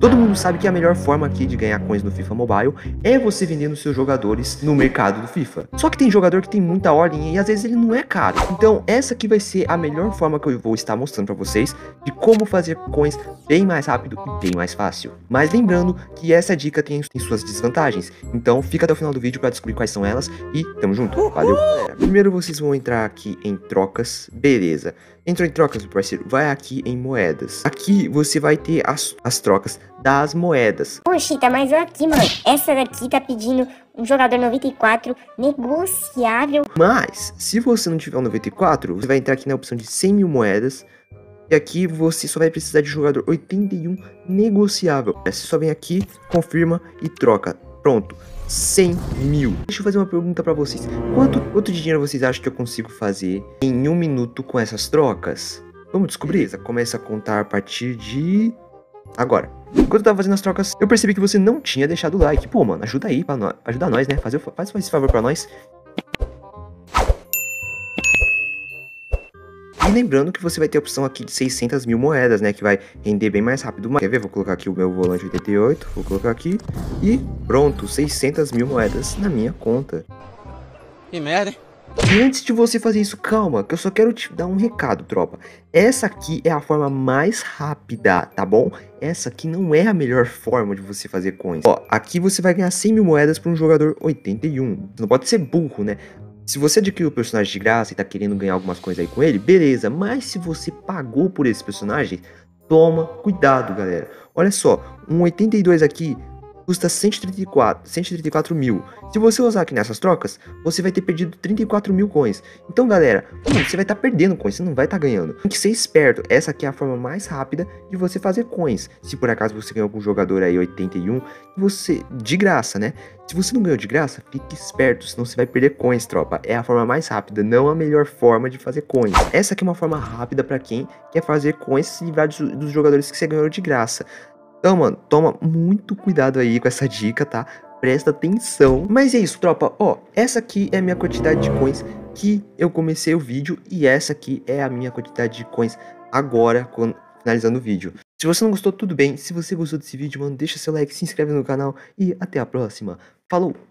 Todo mundo sabe que a melhor forma aqui de ganhar coins no FIFA Mobile é você vendendo seus jogadores no mercado do FIFA. Só que tem jogador que tem muita ordem e às vezes ele não é caro. Então essa aqui vai ser a melhor forma que eu vou estar mostrando para vocês de como fazer coins bem mais rápido e bem mais fácil. Mas lembrando que essa dica tem, tem suas desvantagens. Então fica até o final do vídeo para descobrir quais são elas e tamo junto. Valeu! Primeiro vocês vão entrar aqui em trocas, beleza. Entrou em trocas, meu parceiro, vai aqui em moedas. Aqui você vai ter as, as trocas das moedas. Poxa, tá mais aqui, mano. Essa daqui tá pedindo um jogador 94 negociável. Mas, se você não tiver um 94, você vai entrar aqui na opção de 100 mil moedas. E aqui você só vai precisar de jogador 81 negociável. Você só vem aqui, confirma e troca. Pronto. 100 mil. Deixa eu fazer uma pergunta para vocês. Quanto, quanto dinheiro vocês acham que eu consigo fazer em um minuto com essas trocas? Vamos descobrir. Começa a contar a partir de agora. Enquanto eu tava fazendo as trocas, eu percebi que você não tinha deixado o like. Pô, mano, ajuda aí, pra nós, ajuda nós, né? Faz, faz esse favor pra nós. E lembrando que você vai ter a opção aqui de 600 mil moedas, né? Que vai render bem mais rápido. Quer ver? Vou colocar aqui o meu volante 88. Vou colocar aqui. E pronto, 600 mil moedas na minha conta. Que merda, hein? E antes de você fazer isso, calma, que eu só quero te dar um recado, tropa. Essa aqui é a forma mais rápida, tá bom? Essa aqui não é a melhor forma de você fazer coins. Ó, aqui você vai ganhar 100 mil moedas para um jogador 81. Você não pode ser burro, né? Se você adquiriu o personagem de graça e tá querendo ganhar algumas coisas aí com ele, beleza. Mas se você pagou por esse personagem, toma cuidado, galera. Olha só, um 82 aqui custa 134, 134 mil. Se você usar aqui nessas trocas, você vai ter perdido 34 mil coins. Então, galera, você vai estar tá perdendo coins, você não vai estar tá ganhando. Tem que ser esperto. Essa aqui é a forma mais rápida de você fazer coins. Se por acaso você ganhou algum jogador aí 81, você de graça, né? Se você não ganhou de graça, fique esperto, senão você vai perder coins, tropa. É a forma mais rápida, não a melhor forma de fazer coins. Essa aqui é uma forma rápida para quem quer fazer coins e livrar dos, dos jogadores que você ganhou de graça. Então, mano, toma muito cuidado aí com essa dica, tá? Presta atenção. Mas é isso, tropa. Ó, essa aqui é a minha quantidade de coins que eu comecei o vídeo. E essa aqui é a minha quantidade de coins agora, quando, finalizando o vídeo. Se você não gostou, tudo bem. Se você gostou desse vídeo, mano, deixa seu like, se inscreve no canal. E até a próxima. Falou!